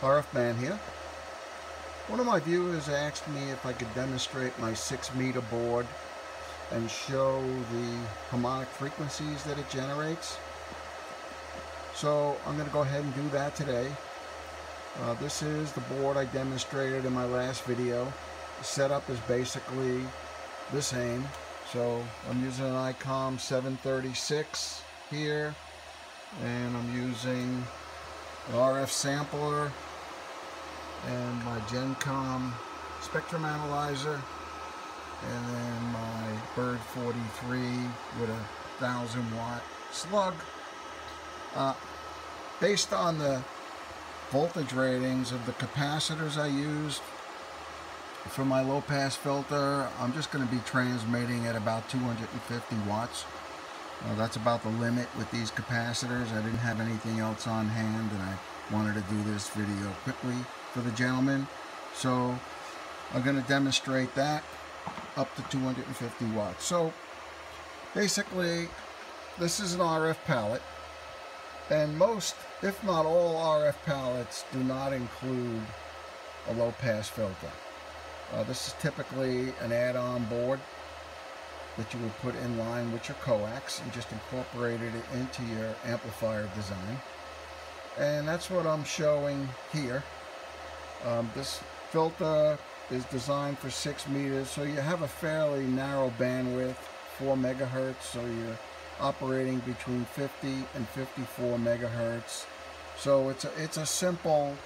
RF Man here. One of my viewers asked me if I could demonstrate my 6 meter board and show the harmonic frequencies that it generates. So I'm going to go ahead and do that today. Uh, this is the board I demonstrated in my last video. The setup is basically the same. So I'm using an ICOM 736 here and I'm using RF sampler and my GenCom spectrum analyzer and then my Bird 43 with a thousand watt slug. Uh, based on the voltage ratings of the capacitors I used for my low pass filter, I'm just going to be transmitting at about 250 watts. That's about the limit with these capacitors. I didn't have anything else on hand and I wanted to do this video quickly for the gentleman. So I'm going to demonstrate that up to 250 watts. So basically this is an RF pallet and most if not all RF pallets do not include a low pass filter. Uh, this is typically an add-on board that you would put in line with your coax and just incorporated it into your amplifier design. And that's what I'm showing here. Um, this filter is designed for 6 meters, so you have a fairly narrow bandwidth, 4 megahertz, so you're operating between 50 and 54 megahertz. So it's a, it's a simple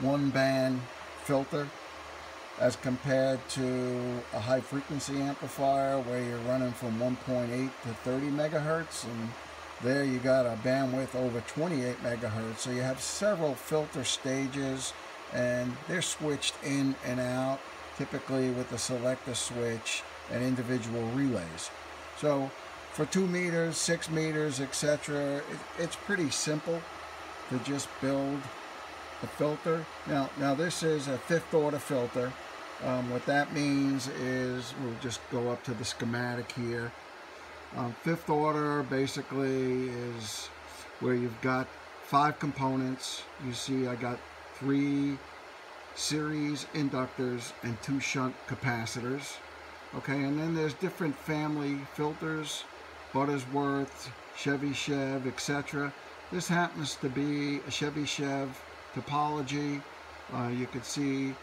one band filter as compared to a high frequency amplifier where you're running from 1.8 to 30 megahertz and there you got a bandwidth over 28 megahertz. So you have several filter stages and they're switched in and out typically with the selector switch and individual relays. So for 2 meters 6 meters etc it, it's pretty simple to just build a filter. Now now this is a fifth order filter um, what that means is we'll just go up to the schematic here. Um, fifth order basically is where you've got five components. You see I got three series inductors and two shunt capacitors. Okay, and then there's different family filters, Buttersworth, Chebyshev, etc. This happens to be a Chebyshev topology. Uh, you can see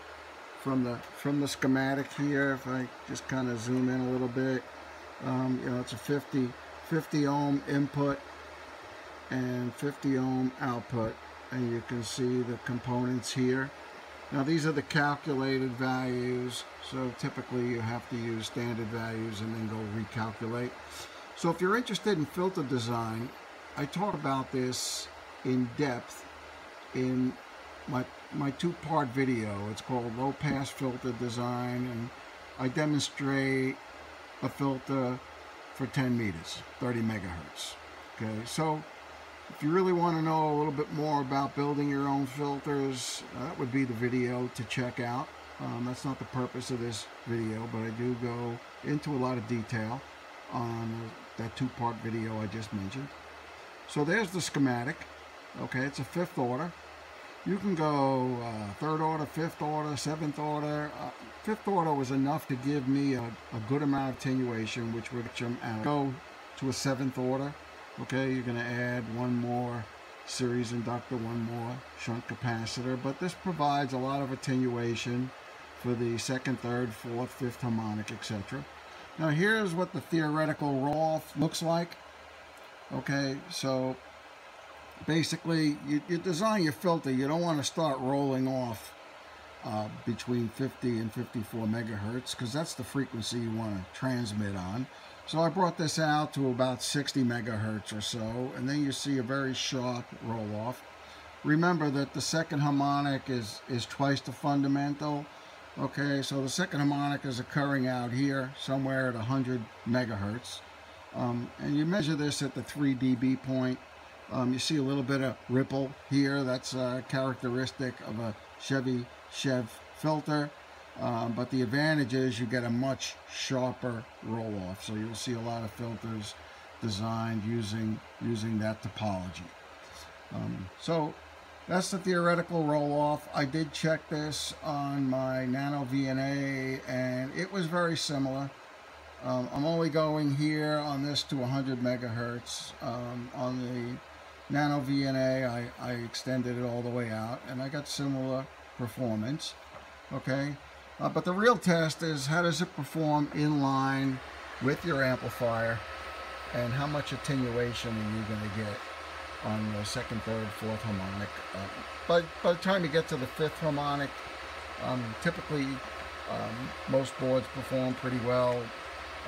from the from the schematic here if I just kind of zoom in a little bit um, you know it's a 50 50 ohm input and 50 ohm output and you can see the components here. Now these are the calculated values so typically you have to use standard values and then go recalculate. So if you're interested in filter design I talk about this in depth in my my two-part video. It's called Low Pass Filter Design, and I demonstrate a filter for 10 meters, 30 megahertz. Okay, so if you really want to know a little bit more about building your own filters, that would be the video to check out. Um, that's not the purpose of this video, but I do go into a lot of detail on that two-part video I just mentioned. So there's the schematic. Okay, it's a fifth order you can go uh, third order, fifth order, seventh order. Uh, fifth order was enough to give me a, a good amount of attenuation, which would go to a seventh order. Okay, you're going to add one more series inductor, one more shunt capacitor, but this provides a lot of attenuation for the second, third, fourth, fifth harmonic, etc. Now here's what the theoretical roll-off looks like. Okay, so basically you, you design your filter you don't want to start rolling off uh, between 50 and 54 megahertz because that's the frequency you want to transmit on. So I brought this out to about 60 megahertz or so and then you see a very sharp roll off remember that the second harmonic is is twice the fundamental okay? So the second harmonic is occurring out here somewhere at 100 megahertz. Um, and you measure this at the 3 dB point um, you see a little bit of ripple here. That's a characteristic of a Chevy Chev filter. Um, but the advantage is you get a much sharper roll-off. So you'll see a lot of filters designed using, using that topology. Um, so that's the theoretical roll-off. I did check this on my Nano VNA and it was very similar. Um, I'm only going here on this to 100 megahertz. Um, on the Nano VNA, I, I extended it all the way out and I got similar performance. Okay, uh, but the real test is how does it perform in line with your amplifier and how much attenuation are you going to get on the second, third, fourth harmonic. Uh, but by the time you get to the fifth harmonic, um, typically um, most boards perform pretty well.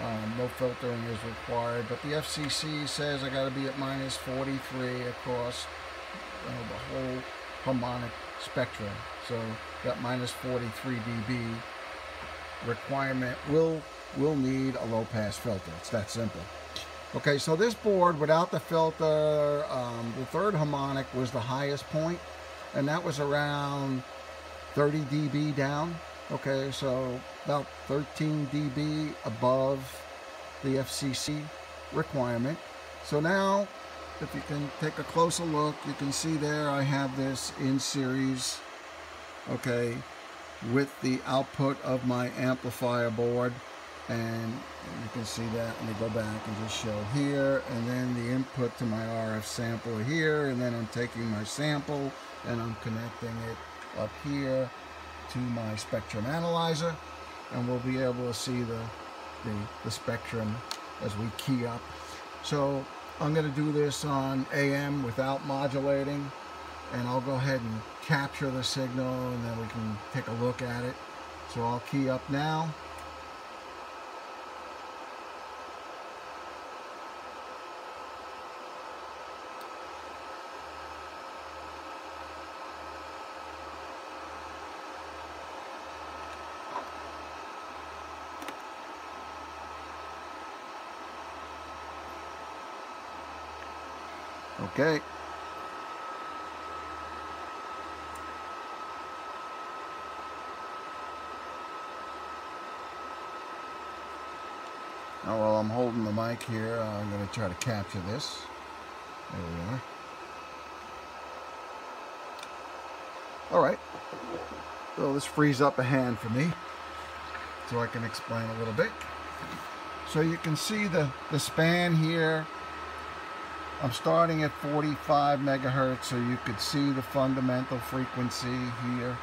Um, no filtering is required, but the FCC says I got to be at minus 43 across uh, the whole harmonic spectrum. So that minus 43 dB requirement will will need a low pass filter. It's that simple. Okay, so this board without the filter, um, the third harmonic was the highest point, and that was around 30 dB down. Okay, so about 13 dB above the FCC requirement. So now, if you can take a closer look, you can see there I have this in series, okay, with the output of my amplifier board and you can see that let me go back and just show here and then the input to my RF sample here and then I'm taking my sample and I'm connecting it up here to my spectrum analyzer and we'll be able to see the, the, the spectrum as we key up. So I'm going to do this on AM without modulating and I'll go ahead and capture the signal and then we can take a look at it. So I'll key up now. Okay. Now while I'm holding the mic here, I'm going to try to capture this. There we are. Alright. So this frees up a hand for me so I can explain a little bit. So you can see the, the span here I'm starting at 45 megahertz so you could see the fundamental frequency here.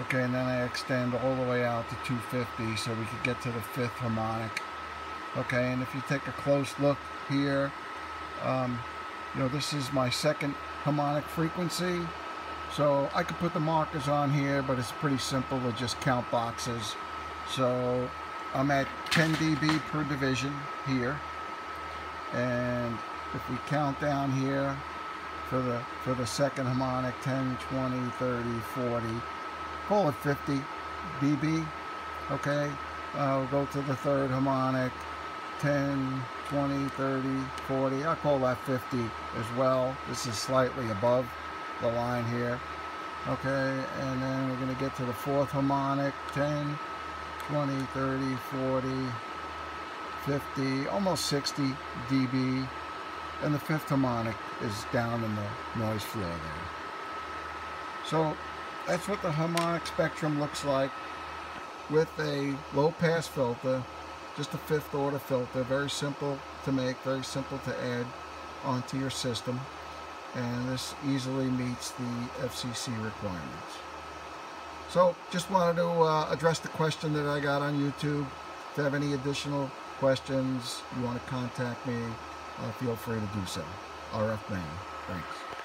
Okay, and then I extend all the way out to 250 so we could get to the fifth harmonic. Okay, and if you take a close look here, um, you know, this is my second harmonic frequency. So I could put the markers on here, but it's pretty simple to just count boxes. So I'm at 10 dB per division here. And if we count down here for the for the second harmonic 10 20 30 40 call it 50 dB okay? Uh, we'll go to the third harmonic 10 20 30 40 I call that 50 as well. This is slightly above the line here okay? And then we're going to get to the fourth harmonic 10 20 30 40 50 almost 60 dB and the fifth harmonic is down in the noise floor there. So that's what the harmonic spectrum looks like with a low pass filter, just a fifth order filter, very simple to make, very simple to add onto your system and this easily meets the FCC requirements. So just wanted to uh, address the question that I got on YouTube. If you have any additional questions, you want to contact me, uh, feel free to do so. RF Man. Thanks.